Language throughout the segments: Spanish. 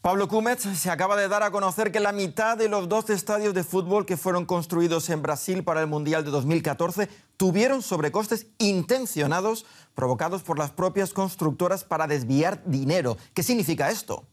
Pablo Cúmez se acaba de dar a conocer que la mitad de los 12 estadios de fútbol que fueron construidos en Brasil para el Mundial de 2014 tuvieron sobrecostes intencionados provocados por las propias constructoras para desviar dinero. ¿Qué significa esto?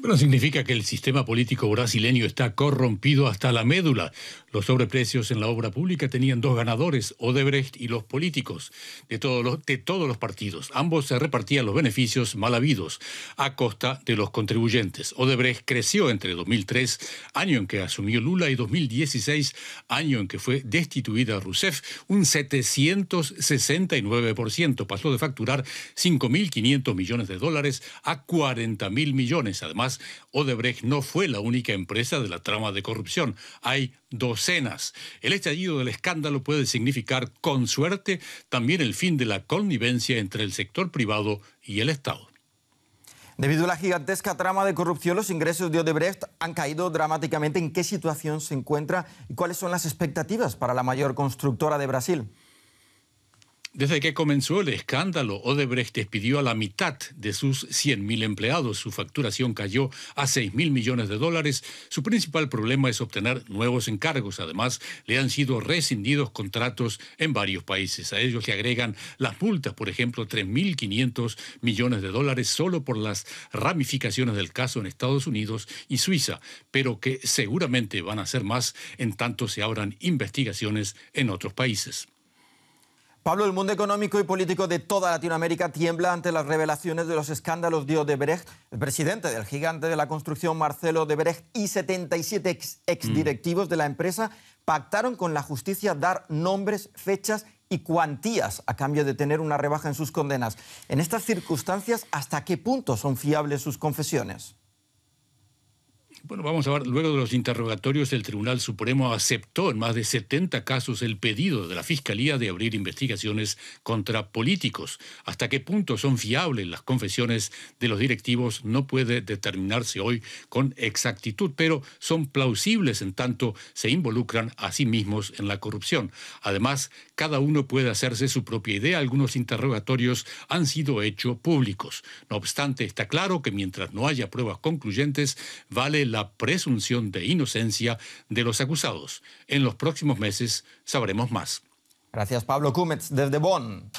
Bueno, significa que el sistema político brasileño está corrompido hasta la médula. Los sobreprecios en la obra pública tenían dos ganadores, Odebrecht y los políticos, de todos los, de todos los partidos. Ambos se repartían los beneficios mal habidos, a costa de los contribuyentes. Odebrecht creció entre 2003, año en que asumió Lula, y 2016, año en que fue destituida Rousseff, un 769%. Pasó de facturar 5.500 millones de dólares a 40.000 millones. Además, Odebrecht no fue la única empresa de la trama de corrupción. Hay docenas. El estallido del escándalo puede significar, con suerte, también el fin de la connivencia entre el sector privado y el Estado. Debido a la gigantesca trama de corrupción, los ingresos de Odebrecht han caído dramáticamente. ¿En qué situación se encuentra y cuáles son las expectativas para la mayor constructora de Brasil? Desde que comenzó el escándalo, Odebrecht despidió a la mitad de sus 100.000 empleados. Su facturación cayó a 6.000 millones de dólares. Su principal problema es obtener nuevos encargos. Además, le han sido rescindidos contratos en varios países. A ellos le agregan las multas, por ejemplo, 3.500 millones de dólares solo por las ramificaciones del caso en Estados Unidos y Suiza, pero que seguramente van a ser más en tanto se abran investigaciones en otros países. Pablo, el mundo económico y político de toda Latinoamérica tiembla ante las revelaciones de los escándalos de Odebrecht. El presidente del gigante de la construcción, Marcelo Odebrecht, y 77 ex, exdirectivos mm. de la empresa pactaron con la justicia dar nombres, fechas y cuantías a cambio de tener una rebaja en sus condenas. En estas circunstancias, ¿hasta qué punto son fiables sus confesiones? Bueno, vamos a ver, luego de los interrogatorios, el Tribunal Supremo aceptó en más de 70 casos el pedido de la Fiscalía de abrir investigaciones contra políticos. ¿Hasta qué punto son fiables las confesiones de los directivos? No puede determinarse hoy con exactitud, pero son plausibles en tanto se involucran a sí mismos en la corrupción. Además, cada uno puede hacerse su propia idea. Algunos interrogatorios han sido hechos públicos. No obstante, está claro que mientras no haya pruebas concluyentes, vale la presunción de inocencia de los acusados. En los próximos meses sabremos más. Gracias, Pablo Cúmez, desde Bonn.